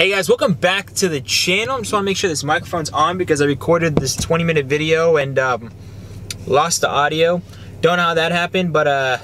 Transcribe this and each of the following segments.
Hey guys, welcome back to the channel. I just want to make sure this microphone's on because I recorded this 20 minute video and um, lost the audio. Don't know how that happened, but uh,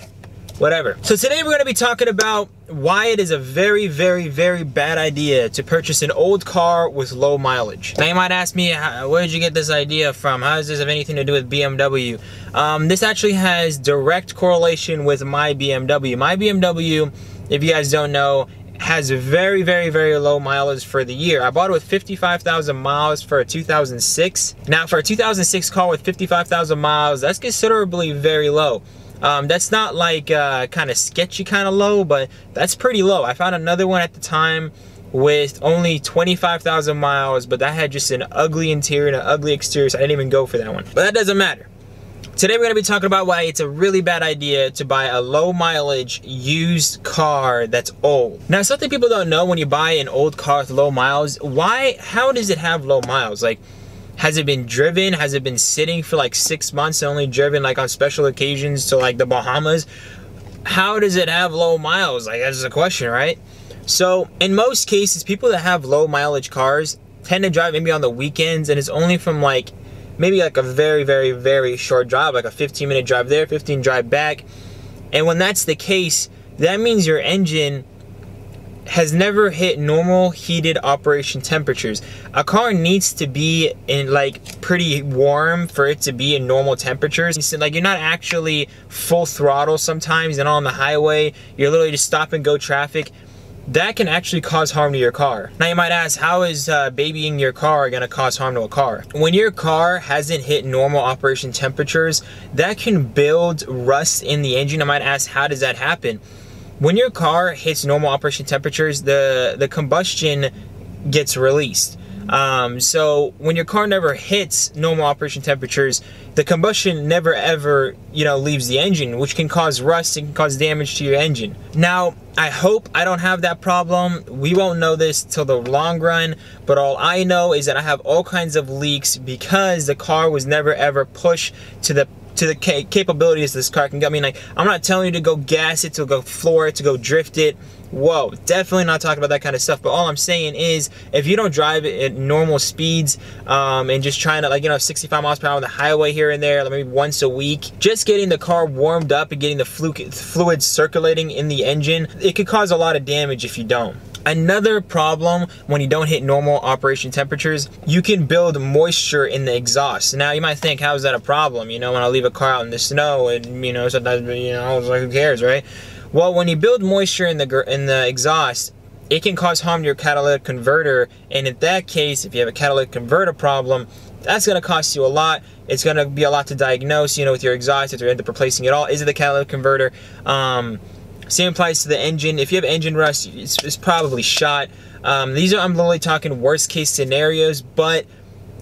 whatever. So today we're going to be talking about why it is a very, very, very bad idea to purchase an old car with low mileage. Now you might ask me, where did you get this idea from? How does this have anything to do with BMW? Um, this actually has direct correlation with my BMW. My BMW, if you guys don't know, has very, very, very low mileage for the year. I bought it with 55,000 miles for a 2006. Now for a 2006 car with 55,000 miles, that's considerably very low. Um, that's not like uh, kind of sketchy kind of low, but that's pretty low. I found another one at the time with only 25,000 miles, but that had just an ugly interior and an ugly exterior, so I didn't even go for that one. But that doesn't matter. Today we're going to be talking about why it's a really bad idea to buy a low mileage used car that's old. Now something people don't know when you buy an old car with low miles, why, how does it have low miles? Like, has it been driven? Has it been sitting for like six months and only driven like on special occasions to like the Bahamas? How does it have low miles? Like that's a question, right? So in most cases, people that have low mileage cars tend to drive maybe on the weekends and it's only from like maybe like a very, very, very short drive, like a 15 minute drive there, 15 drive back. And when that's the case, that means your engine has never hit normal heated operation temperatures. A car needs to be in like pretty warm for it to be in normal temperatures. Like you're not actually full throttle sometimes and on the highway, you're literally just stop and go traffic that can actually cause harm to your car. Now you might ask, how is uh, babying your car gonna cause harm to a car? When your car hasn't hit normal operation temperatures, that can build rust in the engine. I might ask, how does that happen? When your car hits normal operation temperatures, the, the combustion gets released. Um, so when your car never hits normal operation temperatures, the combustion never ever, you know, leaves the engine, which can cause rust and can cause damage to your engine. Now, I hope I don't have that problem. We won't know this till the long run, but all I know is that I have all kinds of leaks because the car was never ever pushed to the to the capabilities this car can get. I mean, like, I'm not telling you to go gas it, to go floor it, to go drift it, whoa definitely not talking about that kind of stuff. But all i'm saying is if you don't drive it at normal speeds um, and just trying to like you know 65 miles per hour on the highway here and there maybe once a week just getting the car warmed up and getting the fluid circulating in the engine it could cause a lot of damage if you don't Another problem when you don't hit normal operation temperatures, you can build moisture in the exhaust. Now you might think, how is that a problem? You know, when I leave a car out in the snow and, you know, sometimes, you know, like, who cares, right? Well, when you build moisture in the in the exhaust, it can cause harm to your catalytic converter. And in that case, if you have a catalytic converter problem, that's going to cost you a lot. It's going to be a lot to diagnose, you know, with your exhaust if you end up replacing it all. Is it the catalytic converter? Um, same applies to the engine. If you have engine rust, it's, it's probably shot. Um, these are, I'm literally talking worst case scenarios, but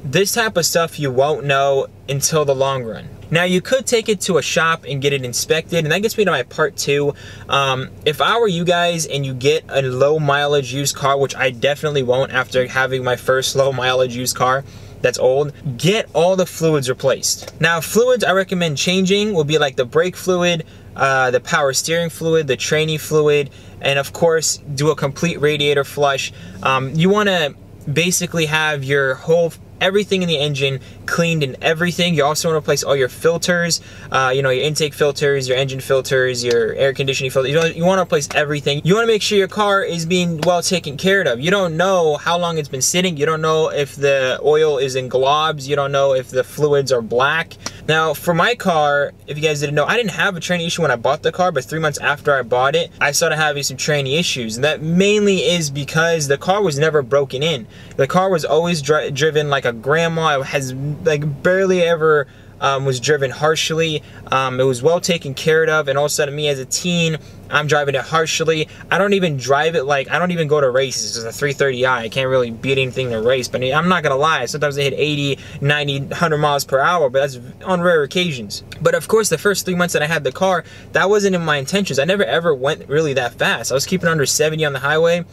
this type of stuff you won't know until the long run. Now you could take it to a shop and get it inspected and that gets me to my part two. Um, if I were you guys and you get a low mileage used car, which I definitely won't after having my first low mileage used car, that's old, get all the fluids replaced. Now fluids I recommend changing will be like the brake fluid, uh, the power steering fluid, the tranny fluid, and of course do a complete radiator flush. Um, you want to basically have your whole everything in the engine cleaned and everything. You also want to replace all your filters, uh, you know, your intake filters, your engine filters, your air conditioning filters. You, you want to replace everything. You want to make sure your car is being well taken care of. You don't know how long it's been sitting. You don't know if the oil is in globs. You don't know if the fluids are black. Now, for my car, if you guys didn't know, I didn't have a tranny issue when I bought the car, but three months after I bought it, I started having some tranny issues. And that mainly is because the car was never broken in. The car was always dri driven like a grandma. It has like barely ever um, was driven harshly. Um, it was well taken care of, and all of a sudden, me as a teen, I'm driving it harshly. I don't even drive it like I don't even go to races. It's a 330i. I can't really beat anything in a race, but I'm not gonna lie. Sometimes I hit 80, 90, 100 miles per hour, but that's on rare occasions. But of course, the first three months that I had the car, that wasn't in my intentions. I never ever went really that fast. I was keeping under 70 on the highway.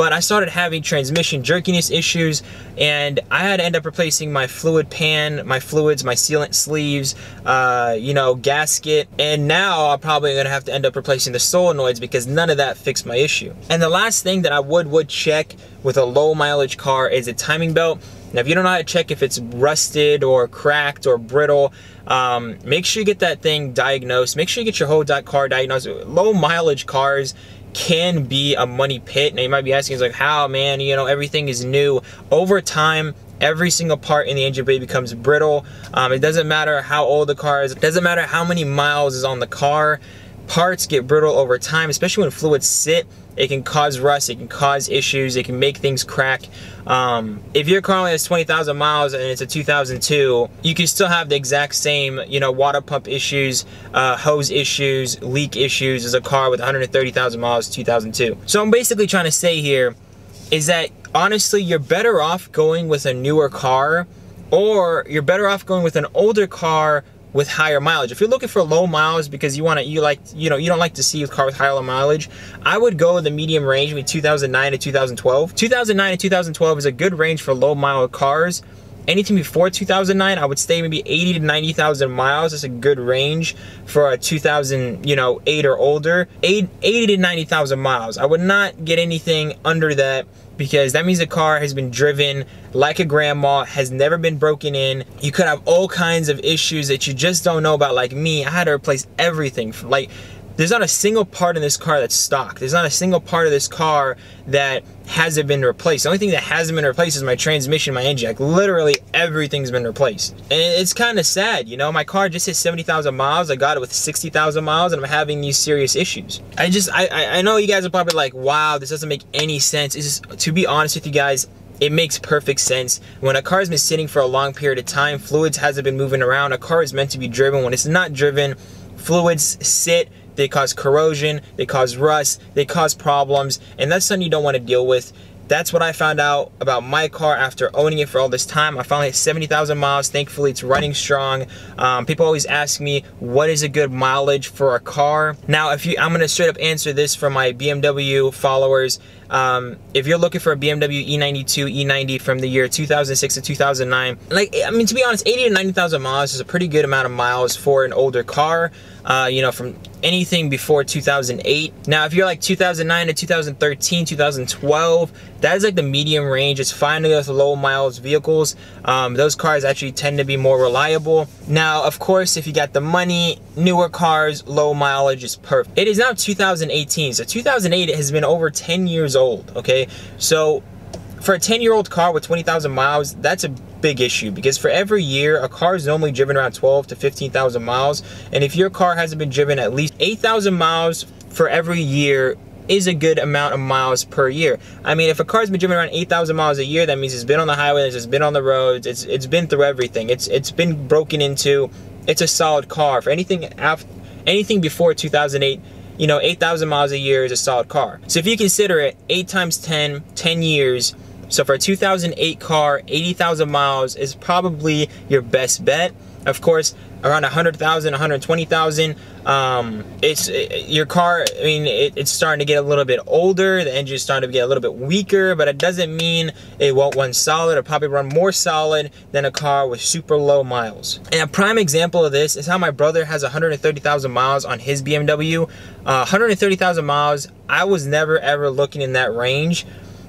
But I started having transmission jerkiness issues and I had to end up replacing my fluid pan, my fluids, my sealant sleeves, uh, you know, gasket, and now I'm probably gonna have to end up replacing the solenoids because none of that fixed my issue. And the last thing that I would would check with a low mileage car is a timing belt. Now, if you don't know how to check if it's rusted or cracked or brittle, um, make sure you get that thing diagnosed. Make sure you get your whole car diagnosed. Low mileage cars can be a money pit. Now, you might be asking, like, how, man, you know, everything is new. Over time, every single part in the engine bay becomes brittle. Um, it doesn't matter how old the car is. It doesn't matter how many miles is on the car. Parts get brittle over time, especially when fluids sit it can cause rust, it can cause issues, it can make things crack. Um, if your car only has 20,000 miles and it's a 2002, you can still have the exact same, you know, water pump issues, uh, hose issues, leak issues as a car with 130,000 miles 2002. So I'm basically trying to say here is that honestly, you're better off going with a newer car or you're better off going with an older car with higher mileage. If you're looking for low miles because you want to, you like, you know, you don't like to see a car with higher mileage, I would go the medium range between 2009 to 2012. 2009 and 2012 is a good range for low mile cars. Anything before 2009, I would stay maybe 80 to 90,000 miles. That's a good range for a 2000, you know, eight or older. 8 80 to 90,000 miles. I would not get anything under that because that means the car has been driven like a grandma, has never been broken in. You could have all kinds of issues that you just don't know about. Like me, I had to replace everything. Like there's not a single part in this car that's stock. There's not a single part of this car that hasn't been replaced. The only thing that hasn't been replaced is my transmission, my engine. Like literally everything's been replaced. And it's kind of sad, you know, my car just hit 70,000 miles. I got it with 60,000 miles and I'm having these serious issues. I just, I, I know you guys are probably like, wow, this doesn't make any sense. It's just, to be honest with you guys, it makes perfect sense. When a car has been sitting for a long period of time, fluids hasn't been moving around, a car is meant to be driven. When it's not driven, fluids sit, they cause corrosion, they cause rust, they cause problems, and that's something you don't want to deal with. That's what I found out about my car after owning it for all this time. I finally hit 70,000 miles. Thankfully, it's running strong. Um, people always ask me, what is a good mileage for a car? Now, if you, I'm gonna straight up answer this for my BMW followers. Um, if you're looking for a BMW E92, E90 from the year 2006 to 2009, like, I mean, to be honest, 80 to 90,000 miles is a pretty good amount of miles for an older car. Uh, you know, from anything before 2008. Now, if you're like 2009 to 2013, 2012, that is like the medium range. It's fine with low miles vehicles. Um, those cars actually tend to be more reliable. Now, of course, if you got the money, newer cars, low mileage is perfect. It is now 2018, so 2008 has been over 10 years old, okay? So for a 10 year old car with 20,000 miles, that's a big issue because for every year, a car is normally driven around 12 to 15,000 miles. And if your car hasn't been driven at least 8,000 miles for every year, is a good amount of miles per year. I mean, if a car's been driven around 8,000 miles a year, that means it's been on the highway, it's been on the roads, it's it's been through everything. It's it's been broken into. It's a solid car. For anything after anything before 2008, you know, 8,000 miles a year is a solid car. So if you consider it 8 times 10, 10 years, so for a 2008 car, 80,000 miles is probably your best bet. Of course, around 100,000, 120,000, um, it's it, your car, I mean, it, it's starting to get a little bit older. The engine's starting to get a little bit weaker, but it doesn't mean it won't run solid. It'll probably run more solid than a car with super low miles. And a prime example of this is how my brother has 130,000 miles on his BMW. Uh, 130,000 miles, I was never ever looking in that range.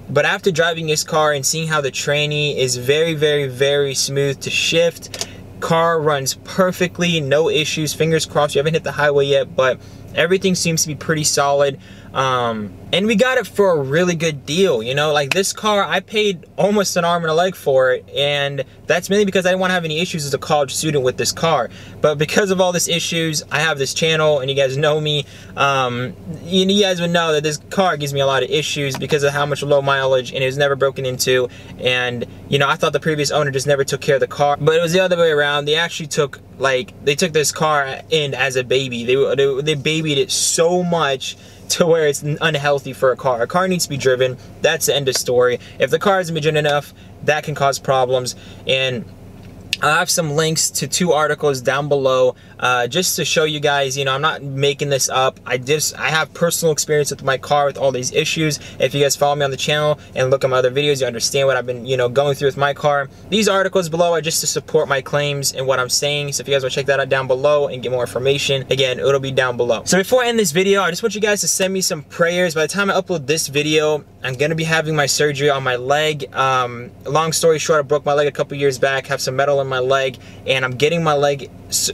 But after driving this car and seeing how the tranny is very, very, very smooth to shift, car runs perfectly, no issues, fingers crossed, you haven't hit the highway yet, but everything seems to be pretty solid. Um, and we got it for a really good deal, you know, like this car, I paid almost an arm and a leg for it, and that's mainly because I didn't want to have any issues as a college student with this car. But because of all these issues, I have this channel, and you guys know me, um, you, you guys would know that this car gives me a lot of issues because of how much low mileage, and it was never broken into, and, you know, I thought the previous owner just never took care of the car, but it was the other way around. They actually took, like, they took this car in as a baby. They, they, they babied it so much to where it's unhealthy for a car. A car needs to be driven. That's the end of story. If the car isn't driven enough, that can cause problems. And I'll have some links to two articles down below uh, just to show you guys, you know, I'm not making this up. I just, I have personal experience with my car with all these issues. If you guys follow me on the channel and look at my other videos, you understand what I've been, you know, going through with my car. These articles below are just to support my claims and what I'm saying. So if you guys want to check that out down below and get more information, again, it'll be down below. So before I end this video, I just want you guys to send me some prayers. By the time I upload this video, I'm gonna be having my surgery on my leg. Um, long story short, I broke my leg a couple years back, have some metal in my leg, and I'm getting my leg,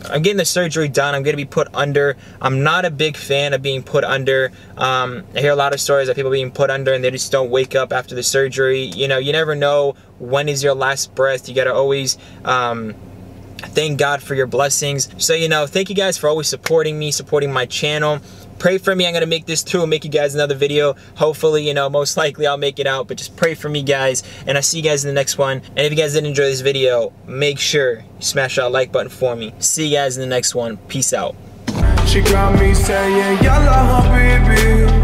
I'm getting the surgery done. I'm gonna be put under. I'm not a big fan of being put under. Um, I hear a lot of stories of people being put under and they just don't wake up after the surgery. You know, you never know when is your last breath. You gotta always, um, thank God for your blessings. So, you know, thank you guys for always supporting me, supporting my channel pray for me. I'm going to make this through and make you guys another video. Hopefully, you know, most likely I'll make it out, but just pray for me, guys. And I'll see you guys in the next one. And if you guys did enjoy this video, make sure you smash that like button for me. See you guys in the next one. Peace out. She got me saying, Yalla, baby.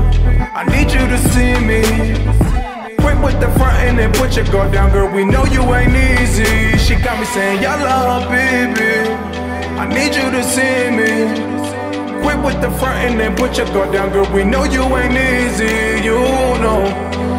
With the front and then put your guard down, girl. We know you ain't easy. She got me saying, Yalla, baby. I need you to see me. Quit with the front and then put your guard down, girl. We know you ain't easy, you know.